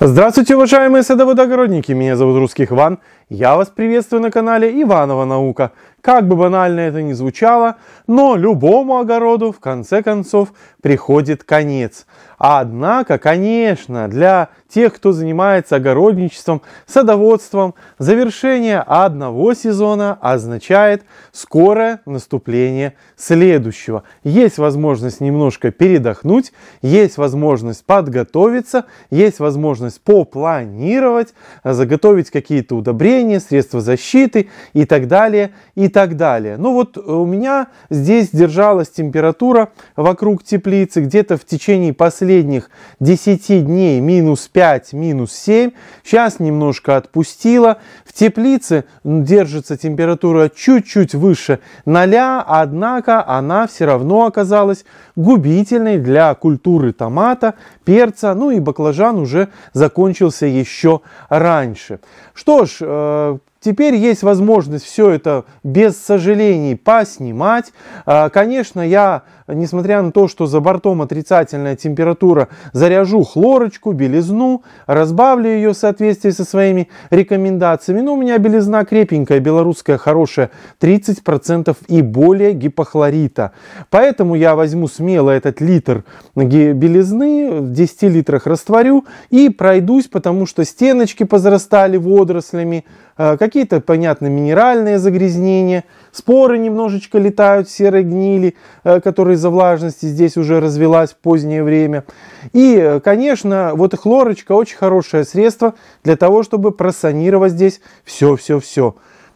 Здравствуйте, уважаемые садоводы-огородники! Меня зовут Русских Иван. Я вас приветствую на канале Иванова Наука. Как бы банально это ни звучало, но любому огороду в конце концов приходит конец. Однако, конечно, для тех, кто занимается огородничеством, садоводством, завершение одного сезона означает скорое наступление следующего. Есть возможность немножко передохнуть, есть возможность подготовиться, есть возможность попланировать, заготовить какие-то удобрения, средства защиты и так далее, и так далее. Ну вот у меня здесь держалась температура вокруг теплицы где-то в течение последних 10 дней минус 5, минус 7. Сейчас немножко отпустила. В теплице держится температура чуть-чуть выше 0, однако она все равно оказалась губительной для культуры томата, перца, ну и баклажан уже закончился еще раньше. Что ж, э, Теперь есть возможность все это без сожалений поснимать. А, конечно, я, несмотря на то, что за бортом отрицательная температура, заряжу хлорочку, белизну, разбавлю ее в соответствии со своими рекомендациями. Но у меня белизна крепенькая, белорусская, хорошая, 30% и более гипохлорита. Поэтому я возьму смело этот литр белизны, в 10 литрах растворю и пройдусь, потому что стеночки позарастали водорослями, Э, какие-то, понятно, минеральные загрязнения, споры немножечко летают, серой гнили, э, которая из-за влажности здесь уже развелась в позднее время. И, э, конечно, вот хлорочка очень хорошее средство для того, чтобы просанировать здесь все-все-все.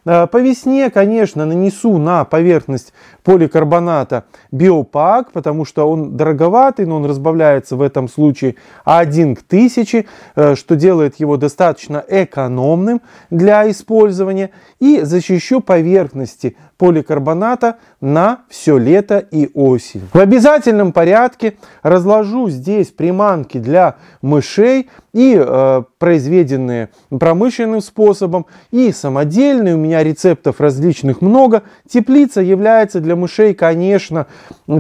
По весне, конечно, нанесу на поверхность поликарбоната биопак, потому что он дороговатый, но он разбавляется в этом случае 1 к 1000, э, что делает его достаточно экономным для использования. И защищу поверхности поликарбоната на все лето и осень. В обязательном порядке разложу здесь приманки для мышей и э, произведенные промышленным способом, и самодельные. У меня рецептов различных много. Теплица является для мышей, конечно,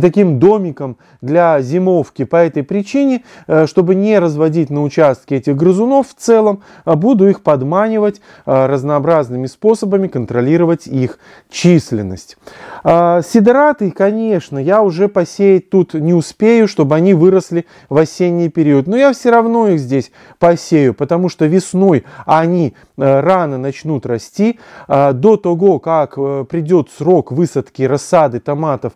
таким домиком для зимовки. По этой причине, э, чтобы не разводить на участке этих грызунов в целом, а буду их подманивать э, разнообразными способами, контролировать их численность. А, сидораты, конечно, я уже посеять тут не успею, чтобы они выросли в осенний период. Но я все равно их здесь посею, потому что весной они э, рано начнут расти. А, до того, как придет срок высадки рассады томатов,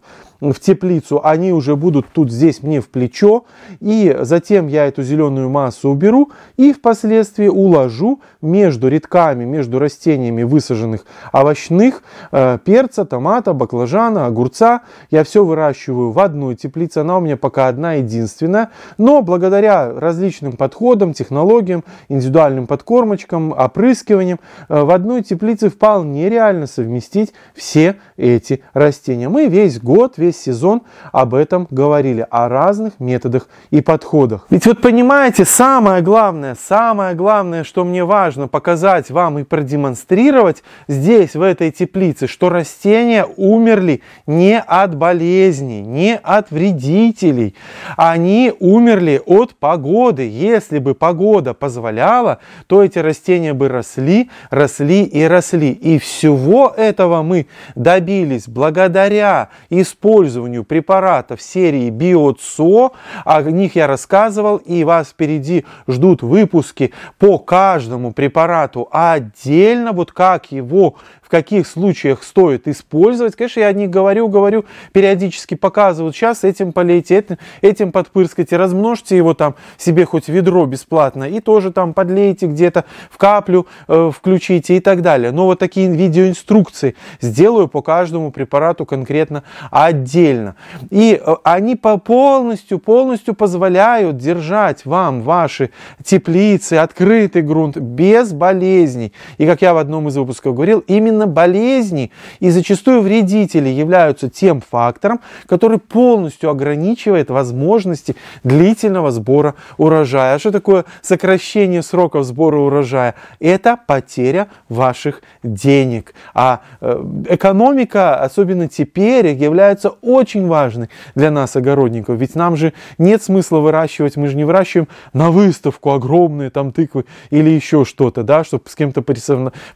в теплицу, они уже будут тут здесь мне в плечо. И затем я эту зеленую массу уберу и впоследствии уложу между рядками, между растениями высаженных овощных, э, перца, томата, баклажана, огурца. Я все выращиваю в одной теплице, она у меня пока одна единственная. Но благодаря различным подходам, технологиям, индивидуальным подкормочкам, опрыскиваниям, э, в одной теплице вполне реально совместить все эти растения. Мы весь год, весь весь сезон об этом говорили, о разных методах и подходах. Ведь вот понимаете, самое главное, самое главное, что мне важно показать вам и продемонстрировать здесь, в этой теплице, что растения умерли не от болезней, не от вредителей. Они умерли от погоды. Если бы погода позволяла, то эти растения бы росли, росли и росли. И всего этого мы добились благодаря использованию использованию препаратов серии Биоцо. О них я рассказывал, и вас впереди ждут выпуски по каждому препарату отдельно, вот как его каких случаях стоит использовать. Конечно, я о них говорю, говорю, периодически показываю. Сейчас этим полейте, этим, этим подпырскайте, размножьте его там себе хоть ведро бесплатно и тоже там подлейте где-то в каплю, э, включите и так далее. Но вот такие видеоинструкции сделаю по каждому препарату конкретно отдельно. И э, они по полностью, полностью позволяют держать вам ваши теплицы, открытый грунт без болезней. И как я в одном из выпусков говорил, именно именно болезни и зачастую вредители являются тем фактором, который полностью ограничивает возможности длительного сбора урожая. А что такое сокращение сроков сбора урожая? Это потеря ваших денег. А э, экономика, особенно теперь, является очень важной для нас, огородников. Ведь нам же нет смысла выращивать, мы же не выращиваем на выставку огромные там тыквы или еще что-то, да, чтобы с кем-то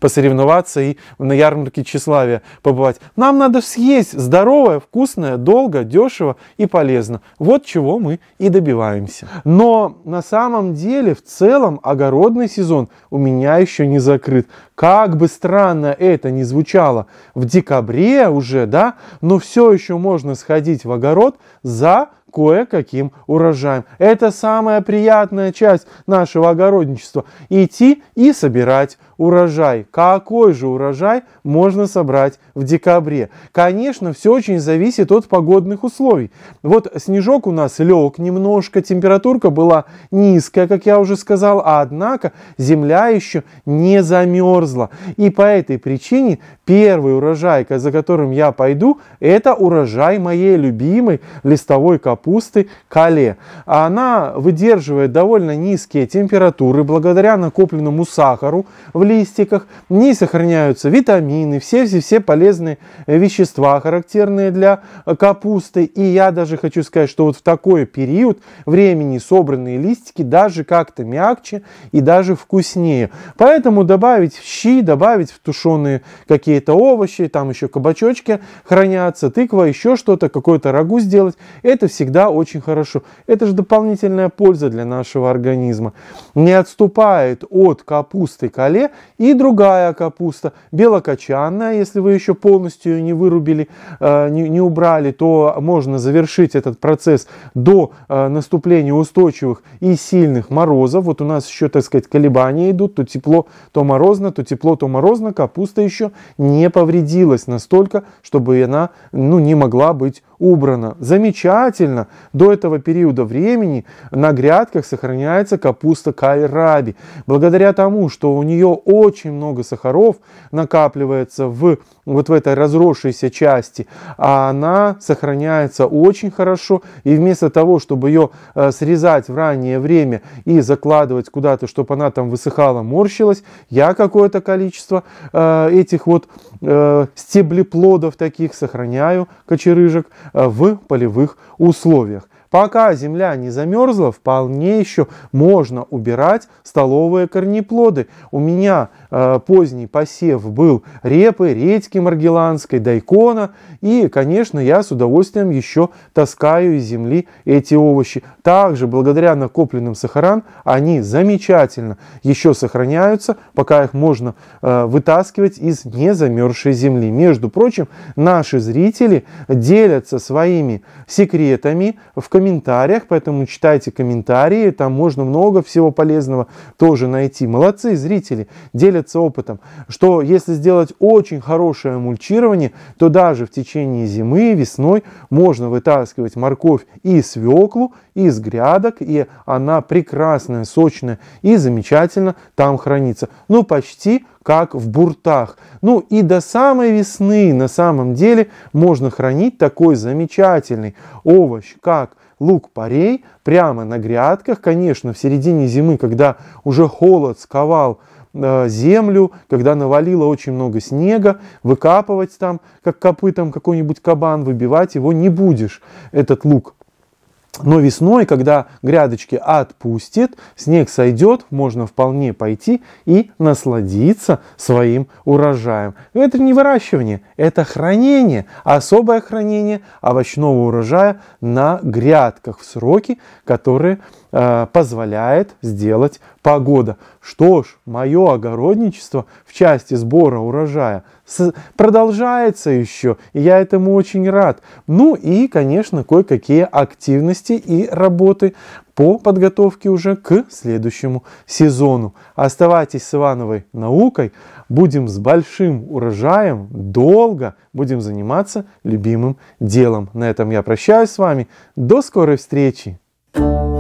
посоревноваться и на ярмарке тщеславия побывать. Нам надо съесть здоровое, вкусное, долго, дешево и полезно. Вот чего мы и добиваемся. Но на самом деле в целом огородный сезон у меня еще не закрыт. Как бы странно это ни звучало в декабре уже, да, но все еще можно сходить в огород за кое-каким урожаем. Это самая приятная часть нашего огородничества. Идти и собирать урожай. Какой же урожай можно собрать в декабре? Конечно, все очень зависит от погодных условий. Вот снежок у нас лег немножко, температурка была низкая, как я уже сказал, а однако земля еще не замерзла. И по этой причине первый урожай, за которым я пойду, это урожай моей любимой листовой капусты кале. Она выдерживает довольно низкие температуры благодаря накопленному сахару в листиках. В ней сохраняются витамины, все-все-все полезные вещества, характерные для капусты. И я даже хочу сказать, что вот в такой период времени собранные листики даже как-то мягче и даже вкуснее. Поэтому добавить в щи, добавить в тушеные какие-то овощи, там еще кабачочки хранятся, тыква, еще что-то, какое-то рагу сделать, это всегда очень хорошо. Это же дополнительная польза для нашего организма. Не отступает от капусты кале и другая капуста, белокочанная, если вы еще полностью не вырубили, э, не, не убрали, то можно завершить этот процесс до э, наступления устойчивых и сильных морозов. Вот у нас еще, так сказать, колебания идут, то тепло, то морозно, то тепло, то морозно. Капуста еще не повредилась настолько, чтобы она ну, не могла быть убрана. Замечательно. До этого периода времени на грядках сохраняется капуста кайраби. Благодаря тому, что у нее очень много сахаров накапливается в вот в этой разросшейся части, а она сохраняется очень хорошо. И вместо того, чтобы ее э, срезать в раннее время и закладывать куда-то, чтобы она там высыхала, морщилась, я какое-то количество э, этих вот э, стеблеплодов таких сохраняю, кочерыжек, в полевых условиях. Пока земля не замерзла, вполне еще можно убирать столовые корнеплоды. У меня э, поздний посев был репы, редьки маргеланской, дайкона. И, конечно, я с удовольствием еще таскаю из земли эти овощи. Также, благодаря накопленным сахарам, они замечательно еще сохраняются, пока их можно э, вытаскивать из незамерзшей земли. Между прочим, наши зрители делятся своими секретами в комментариях, поэтому читайте комментарии, там можно много всего полезного тоже найти. Молодцы зрители, делятся опытом, что если сделать очень хорошее мульчирование, то даже в течение зимы, весной можно вытаскивать морковь и свеклу из грядок, и она прекрасная, сочная и замечательно там хранится. Ну, почти как в буртах. Ну и до самой весны на самом деле можно хранить такой замечательный овощ, как лук-порей прямо на грядках. Конечно, в середине зимы, когда уже холод сковал э, землю, когда навалило очень много снега, выкапывать там, как копытом какой-нибудь кабан, выбивать его не будешь, этот лук. Но весной, когда грядочки отпустит, снег сойдет, можно вполне пойти и насладиться своим урожаем. Это не выращивание, это хранение, особое хранение овощного урожая на грядках в сроки, которые э, позволяет сделать погода. Что ж, мое огородничество в части сбора урожая продолжается еще, и я этому очень рад. Ну и, конечно, кое-какие активности и работы по подготовке уже к следующему сезону. Оставайтесь с Ивановой наукой, будем с большим урожаем, долго будем заниматься любимым делом. На этом я прощаюсь с вами. До скорой встречи! thank you